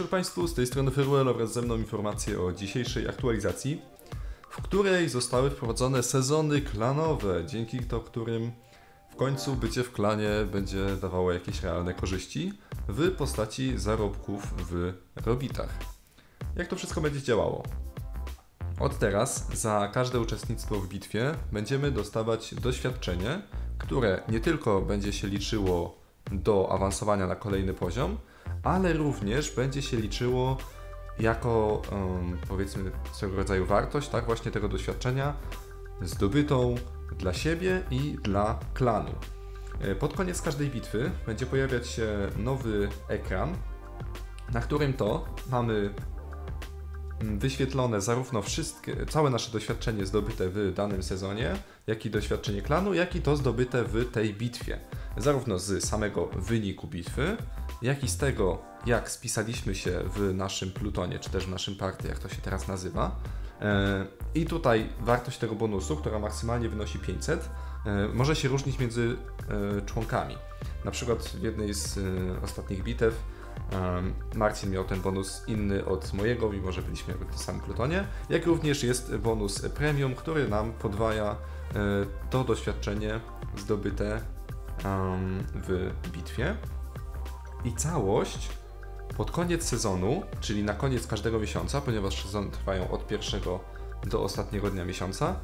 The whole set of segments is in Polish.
wieczór Państwu, z tej strony Ferwell wraz ze mną informacje o dzisiejszej aktualizacji, w której zostały wprowadzone sezony klanowe, dzięki to którym w końcu bycie w klanie będzie dawało jakieś realne korzyści w postaci zarobków w robitach. Jak to wszystko będzie działało? Od teraz za każde uczestnictwo w bitwie będziemy dostawać doświadczenie, które nie tylko będzie się liczyło do awansowania na kolejny poziom, ale również będzie się liczyło jako um, powiedzmy swego rodzaju wartość, tak, właśnie tego doświadczenia zdobytą dla siebie i dla klanu. E, pod koniec każdej bitwy będzie pojawiać się nowy ekran, na którym to mamy wyświetlone zarówno wszystkie, całe nasze doświadczenie zdobyte w danym sezonie, jak i doświadczenie klanu, jak i to zdobyte w tej bitwie. Zarówno z samego wyniku bitwy, jak i z tego, jak spisaliśmy się w naszym plutonie, czy też w naszym partii, jak to się teraz nazywa. E, I tutaj wartość tego bonusu, która maksymalnie wynosi 500, e, może się różnić między e, członkami. Na przykład w jednej z ostatnich bitew Marcin miał ten bonus inny od mojego, mimo że byliśmy w tym samym plutonie. Jak również jest bonus premium, który nam podwaja to doświadczenie zdobyte w bitwie. I całość pod koniec sezonu, czyli na koniec każdego miesiąca, ponieważ sezony trwają od pierwszego do ostatniego dnia miesiąca,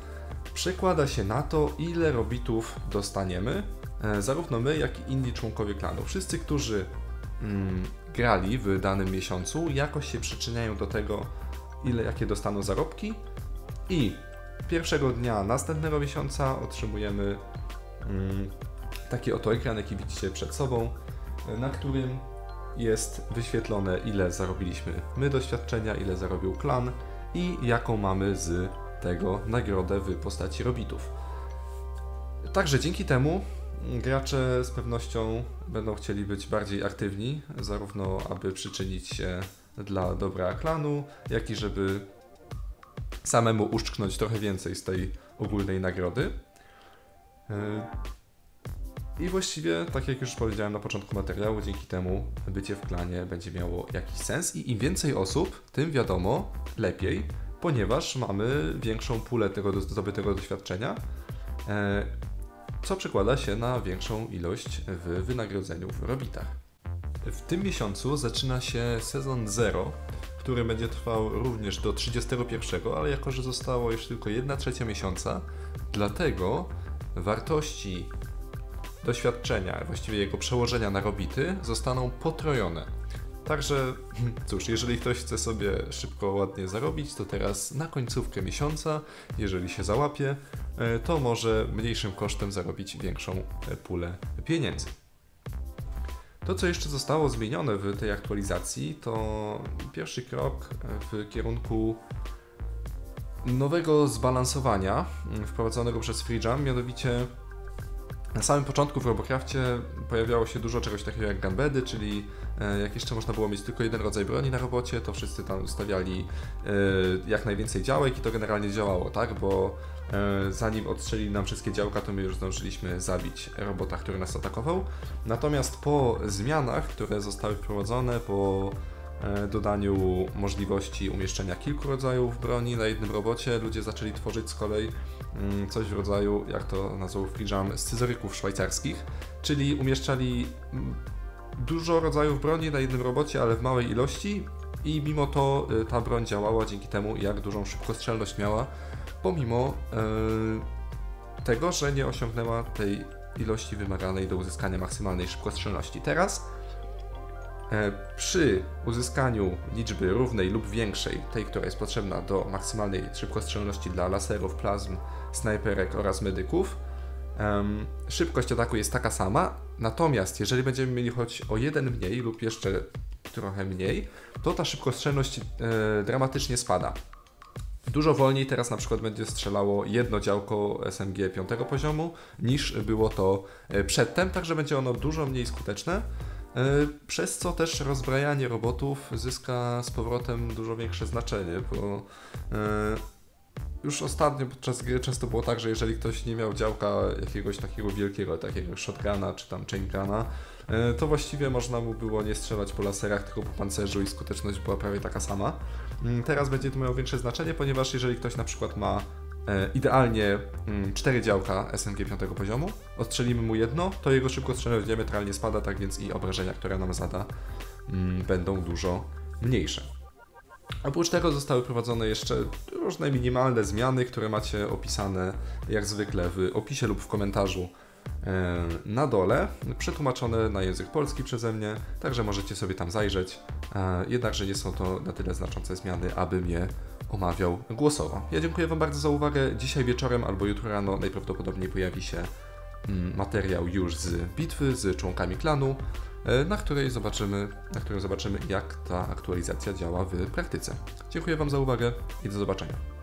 przekłada się na to, ile robitów dostaniemy, e, zarówno my, jak i inni członkowie klanu. Wszyscy, którzy mm, grali w danym miesiącu, jakoś się przyczyniają do tego, ile jakie dostaną zarobki i pierwszego dnia następnego miesiąca otrzymujemy mm, taki oto ekran, jaki widzicie przed sobą, na którym jest wyświetlone, ile zarobiliśmy my doświadczenia, ile zarobił klan i jaką mamy z tego nagrodę w postaci robitów. Także dzięki temu gracze z pewnością będą chcieli być bardziej aktywni, zarówno aby przyczynić się dla dobra klanu, jak i żeby samemu uszczknąć trochę więcej z tej ogólnej nagrody. I właściwie, tak jak już powiedziałem na początku materiału, dzięki temu bycie w klanie będzie miało jakiś sens i im więcej osób, tym wiadomo, lepiej, ponieważ mamy większą pulę tego zdobytego doświadczenia, e, co przekłada się na większą ilość w wynagrodzeniu w robitach. W tym miesiącu zaczyna się sezon 0, który będzie trwał również do 31, ale jako że zostało już tylko 1 trzecia miesiąca, dlatego wartości doświadczenia, właściwie jego przełożenia na robity, zostaną potrojone. Także cóż, jeżeli ktoś chce sobie szybko, ładnie zarobić, to teraz na końcówkę miesiąca, jeżeli się załapie, e, to może mniejszym kosztem zarobić większą e, pulę pieniędzy. To, co jeszcze zostało zmienione w tej aktualizacji, to pierwszy krok w kierunku nowego zbalansowania wprowadzonego przez FreeJam, mianowicie na samym początku w Robocraftie pojawiało się dużo czegoś takiego jak gunbedy, czyli e, jak jeszcze można było mieć tylko jeden rodzaj broni na robocie, to wszyscy tam ustawiali e, jak najwięcej działek i to generalnie działało, tak? Bo e, zanim odstrzelili nam wszystkie działka, to my już zdążyliśmy zabić robota, który nas atakował. Natomiast po zmianach, które zostały wprowadzone, po dodaniu możliwości umieszczenia kilku rodzajów broni na jednym robocie, ludzie zaczęli tworzyć z kolei Mm, coś w rodzaju, jak to nazwał Frijam, scyzoryków szwajcarskich, czyli umieszczali mm, dużo rodzajów broni na jednym robocie, ale w małej ilości i mimo to y, ta broń działała dzięki temu, jak dużą szybkostrzelność miała, pomimo yy, tego, że nie osiągnęła tej ilości wymaganej do uzyskania maksymalnej szybkostrzelności. Teraz E, przy uzyskaniu liczby równej lub większej, tej, która jest potrzebna do maksymalnej szybkostrzelności dla laserów, plazm, snajperek oraz medyków, szybkość ataku jest taka sama, natomiast jeżeli będziemy mieli choć o jeden mniej lub jeszcze trochę mniej, to ta szybkostrzelność e, dramatycznie spada. Dużo wolniej teraz na przykład będzie strzelało jedno działko SMG 5 poziomu niż było to e, przedtem, także będzie ono dużo mniej skuteczne. E, przez co też rozbrajanie robotów zyska z powrotem dużo większe znaczenie, bo e, już ostatnio podczas gry często było tak, że jeżeli ktoś nie miał działka jakiegoś takiego wielkiego, takiego shotguna czy tam chainguna, e, to właściwie można mu było nie strzelać po laserach, tylko po pancerzu i skuteczność była prawie taka sama. Mm, Teraz będzie to miało większe znaczenie, ponieważ jeżeli ktoś na przykład ma idealnie mm, 4 działka SMG 5 poziomu, odstrzelimy mu jedno, to jego szybkostrzelność diametralnie spada, tak więc i obrażenia, które nam zada, mm, będą dużo mniejsze. Oprócz tego zostały wprowadzone jeszcze różne minimalne zmiany, które macie opisane jak zwykle w opisie lub w komentarzu e, na dole, przetłumaczone na język polski przeze mnie, także możecie sobie tam zajrzeć. E, Jednakże nie są to na tyle znaczące zmiany, abym je omawiał głosowo. Ja dziękuję Wam bardzo za uwagę. Dzisiaj wieczorem albo jutro rano najprawdopodobniej pojawi się mm, materiał już z bitwy z członkami klanu, e, na której zobaczymy, na którym zobaczymy jak ta aktualizacja działa w praktyce. Dziękuję Wam za uwagę i do zobaczenia.